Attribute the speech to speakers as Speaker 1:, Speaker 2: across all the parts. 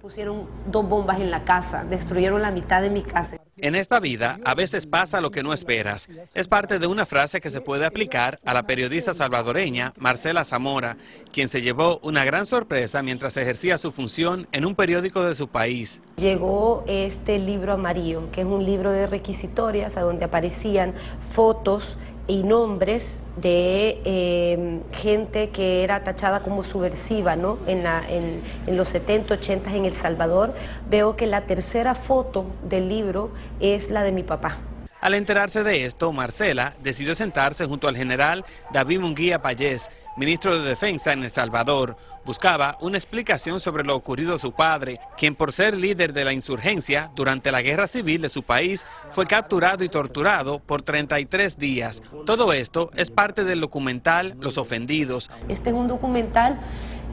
Speaker 1: Pusieron dos bombas en la casa, destruyeron la mitad de mi casa.
Speaker 2: En esta vida a veces pasa lo que no esperas. Es parte de una frase que se puede aplicar a la periodista salvadoreña Marcela Zamora, quien se llevó una gran sorpresa mientras ejercía su función en un periódico de su país.
Speaker 1: Llegó este libro amarillo, que es un libro de requisitorias, a donde aparecían fotos y nombres de eh, gente que era tachada como subversiva ¿no? en, la, en, en los 70, 80 en El Salvador. Veo que la tercera foto del libro es la de mi papá.
Speaker 2: Al enterarse de esto, Marcela decidió sentarse junto al general David Munguía Payés, ministro de Defensa en El Salvador. Buscaba una explicación sobre lo ocurrido a su padre, quien por ser líder de la insurgencia durante la guerra civil de su país fue capturado y torturado por 33 días. Todo esto es parte del documental Los Ofendidos.
Speaker 1: Este es un documental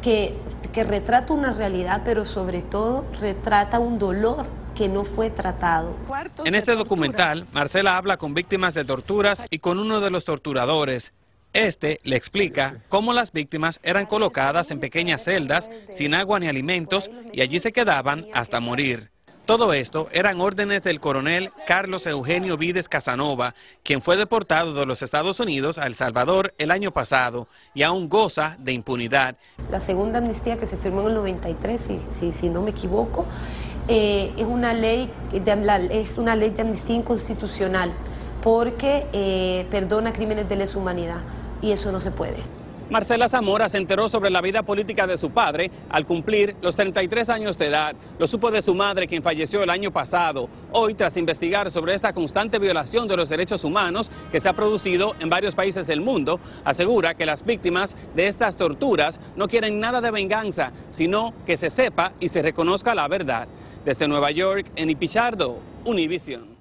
Speaker 1: que, que retrata una realidad, pero sobre todo retrata un dolor que no fue tratado.
Speaker 2: En este documental, Marcela habla con víctimas de torturas y con uno de los torturadores. Este le explica cómo las víctimas eran colocadas en pequeñas celdas, sin agua ni alimentos, y allí se quedaban hasta morir. Todo esto eran órdenes del coronel Carlos Eugenio Vides Casanova, quien fue deportado de los Estados Unidos a El Salvador el año pasado y aún goza de impunidad.
Speaker 1: La segunda amnistía que se firmó en el 93, si, si, si no me equivoco, eh, es, una ley de, es una ley de amnistía inconstitucional porque eh, perdona crímenes de lesa humanidad y eso no se puede.
Speaker 2: Marcela Zamora se enteró sobre la vida política de su padre al cumplir los 33 años de edad. Lo supo de su madre, quien falleció el año pasado. Hoy, tras investigar sobre esta constante violación de los derechos humanos que se ha producido en varios países del mundo, asegura que las víctimas de estas torturas no quieren nada de venganza, sino que se sepa y se reconozca la verdad. Desde Nueva York, en Ipichardo, Univision.